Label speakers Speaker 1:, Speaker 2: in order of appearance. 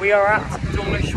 Speaker 1: We are at Dawlish